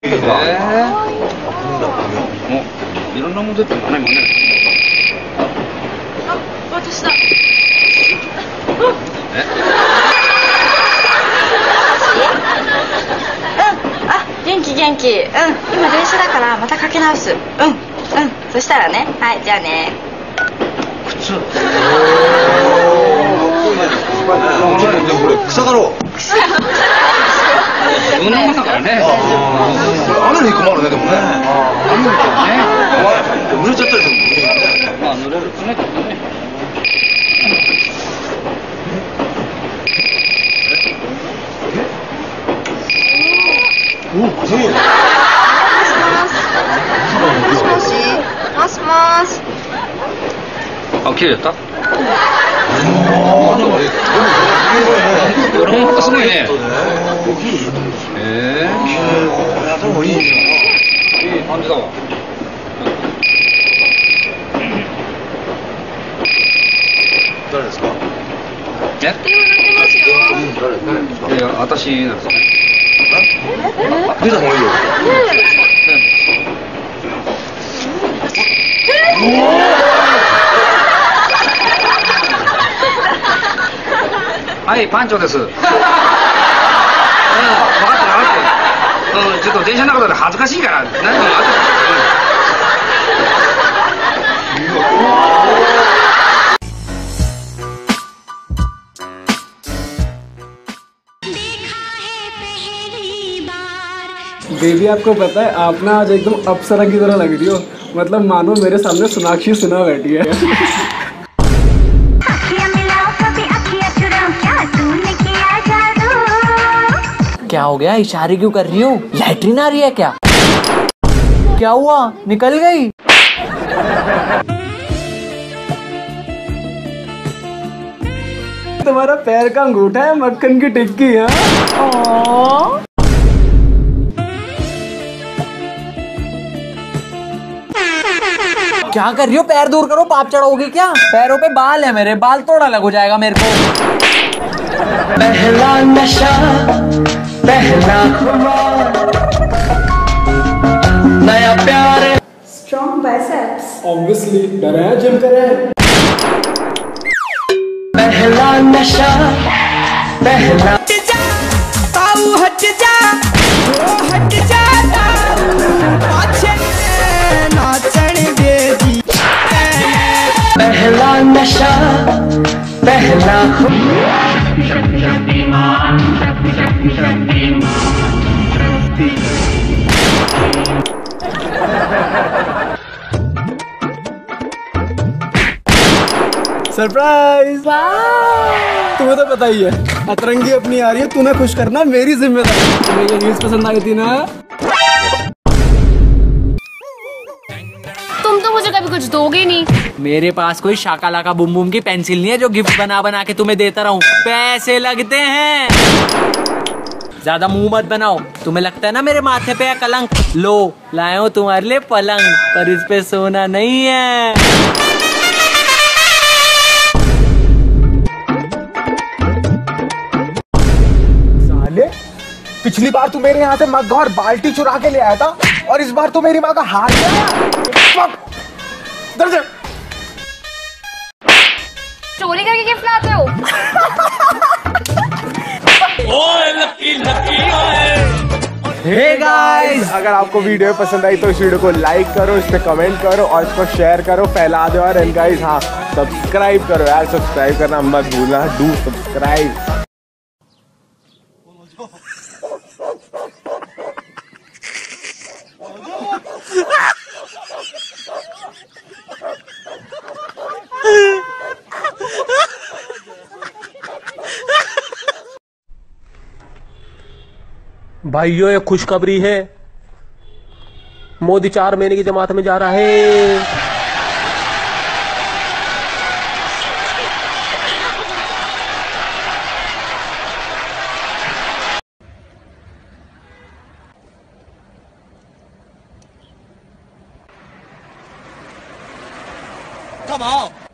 えー、もういろんなもん出てるないもんねあ、私だ。え？うん、あ、元気元気。うん、今電車だからまたかけ直す。うん、うん、そしたらね。はい、じゃあね。靴これ草だろうだからね雨に困るねでもね雨だからね濡れちゃったりするもんねまあ濡れるとねねおおそうもしもし。もしもし。あ綺麗だった？ああでも俺もすごいね大きいえ頭いいいい感じだわ誰ですかえ誰誰ですかいや私なんですよ出た方がいいよはい、パンチョです。うん、分かった分かった。うん、ちょっと電車の中で恥ずかしいから、何でも分かった。बेबी आपको पता है आप ना आज एकदम अप्सरा की तरह लग रही हो मतलब मानो मेरे सामने सोनाक्षी सुना बैठी है हो गया? इशारे क्यों कर रही हो? लैट्रिन आ रही है क्या? क्या हुआ? निकल गई? तुम्हारा पैर का अंगूठा है मक्खन की टिक्की है। क्या कर रही हो? पैर दूर करो पाप चढ़ोगे क्या? पैरों पे बाल है मेरे बाल थोड़ा लग हो जाएगा मेरे को। पहला नशा पहला नया प्यार Strong biceps. ऑब्वियसली डरे हैं जिम करे पहला नशा पहला। ताऊ हट जा। ओ हट जा पाछे नाचण बेजी पहला नशा पहला। सरप्राइज़ तुम्हें तो पता ही है अतरंगी अपनी आ रही है तुम्हें खुश करना मेरी ज़िम्मेदारी। तुम्हें ये न्यूज़ पसंद आई थी ना? तुम तो मुझे कभी कुछ दोगे नहीं। मेरे पास कोई शाका लाका बुम बुम की पेंसिल नहीं है जो गिफ्ट बना बना के तुम्हें देता रहूँ। पैसे लगते हैं। ज़्यादा मुँह मत बनाओ। तुम्हें लगता है ना मेरे माथे पे है कलंक? लो लाए हो तुम्हारे लिए पलंग पर इस पे सोना नहीं है। साले पिछली बार तू मेरे यहाँ से मग्गा और बाल्टी चुरा के ले आया था और इस बार तू मेरी माँ का हाथ चोरी करके गिफ्ट लाते हो? हे गाइस अगर आपको वीडियो पसंद आई तो इस वीडियो को लाइक करो, इस पे कमेंट करो और इसको शेयर करो, फैला दो और गाइस हाँ सब्सक्राइब करो यार सब्सक्राइब करना मत भूलना डू सब्सक्राइब भाइयों ये खुशखबरी है। मोदी चार महीने की जमात में जा रहा है। Come on